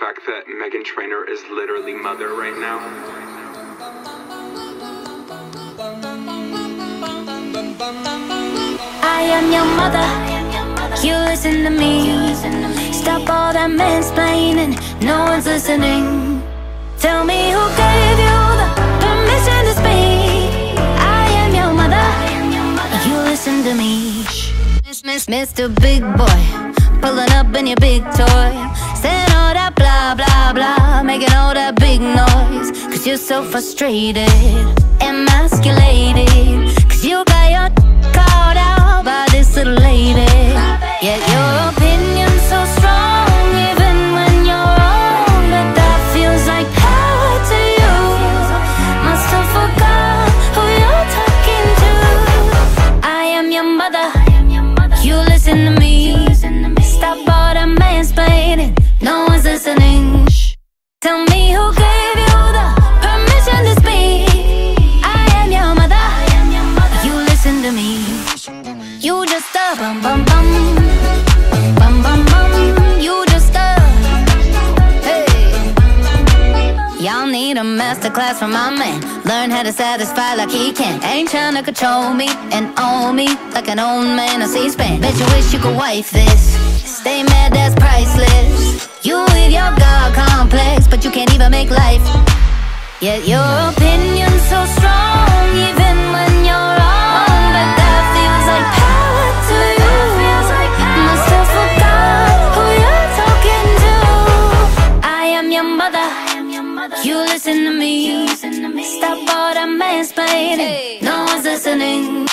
fact that Meghan Trainor is literally mother right now? I am your mother. You listen to me. Stop all that mansplaining. No one's listening. Tell me who gave you the permission to speak. I am your mother. You listen to me. Miss, miss, Mr. Big Boy. Pulling up in your big toy. Cause you're so frustrated. Emasculated. Cause you got your Y'all need a masterclass from my man. Learn how to satisfy like he can. Ain't trying to control me and own me like an old man on C-SPAN. Bet you wish you could wife this. Stay mad, that's priceless. You with your God complex, but you can't even make life. Yet your opinion's so strong, even when you're wrong. But that feels like power to you. Must have forgot who you're talking to. I am your mother. You listen to me. You listen to me, stop all that mansplaining. No one's listening.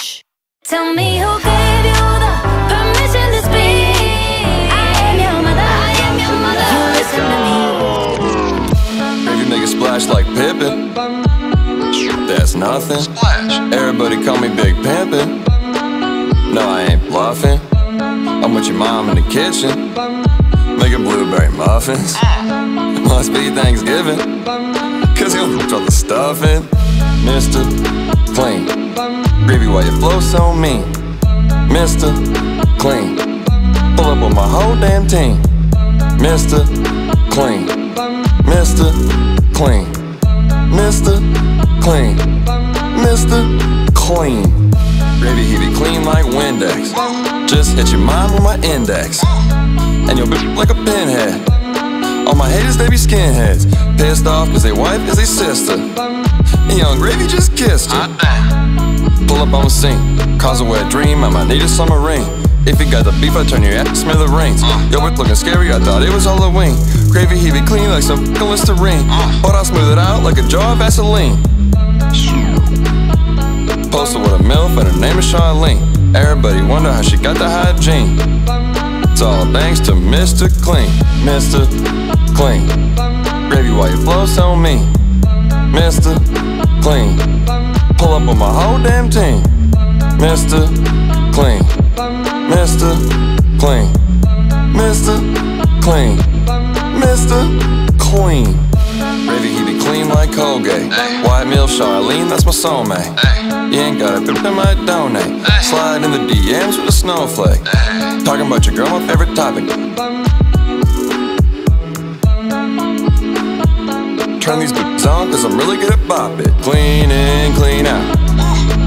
Tell me who gave you the permission to speak. I am your mother. I am your mother. You listen to me. If you make a splash like Pippin, that's nothing. Splash. Everybody call me Big Pimpin'. No, I ain't bluffing. I'm with your mom in the kitchen, making blueberry muffins. Ah. Must be Thanksgiving, cause you'll throw the stuff in. Mr. Clean, gravy while you flow so mean. Mr. Clean, pull up with my whole damn team. Mr. Clean, Mr. Clean, Mr. Clean, Mr. Clean. Gravy, he be clean like Windex. Just hit your mom with my index. And you'll be like a pinhead. All my haters, they be skinheads. Pissed off cause they wife is a sister. And young Gravy just kissed her. Pull up on the scene, cause a wet dream, I might need a summer rain. If you got the beef, I turn your ass smithereens. Yo, it's looking scary, I thought it was Halloween. Gravy, he be clean like some f***ing Listerine. But I'll smooth it out like a jar of Vaseline. Posted with a MILF and her name is Charlene. Everybody wonder how she got the hygiene. It's all thanks to Mr. Clean, Mr. Clean. Gravy, why you flow so mean? Mr. Clean. Pull up with my whole damn team. Mr. Clean, Mr. Clean, Mr. Clean, Mr. Clean. Gravy, he be clean like Colgate. White meal, Charlene, that's my soulmate. You ain't got a bit that might donate. Slide in the DMs with a snowflake. Talking about your girl, my favorite topic. Turn these boots on, cause I'm really good at bop it. Clean in, clean out.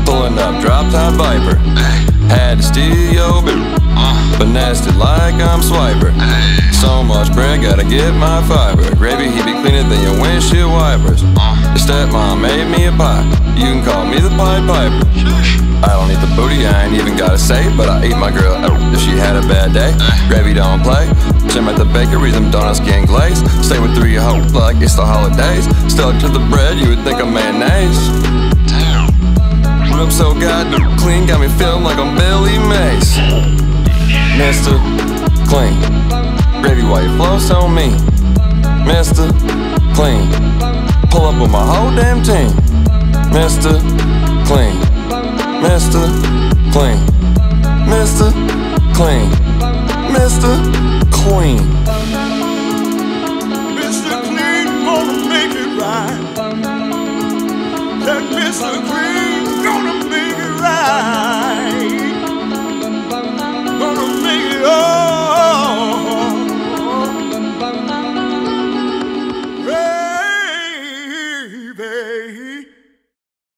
Pulling up, drop top Viper. Had to steal your uh, bit. Finessed it like I'm Swiper. So much bread, gotta get my fiber. Gravy, he be cleaner than your windshield wipers. Uh. Your stepmom made me a pie. You can call me the Pied Piper. I don't eat the booty, I ain't even gotta say, but I eat my girl if she had a bad day. Gravy don't play. Jim at the bakery, them donuts getting glazed. Stay with three hoes like it's the holidays. Stuck to the bread, you would think I'm mayonnaise. I'm so goddamn clean, got me feeling like I'm Billy Mays. Mr. Clean, why you flow so mean. Mr. Clean, pull up with my whole damn team. Mr. Clean, Mr. Clean, Mr. Clean, Mr. Clean. Mr. Clean gonna make it right. That Mr. Clean Ah, ah, ah.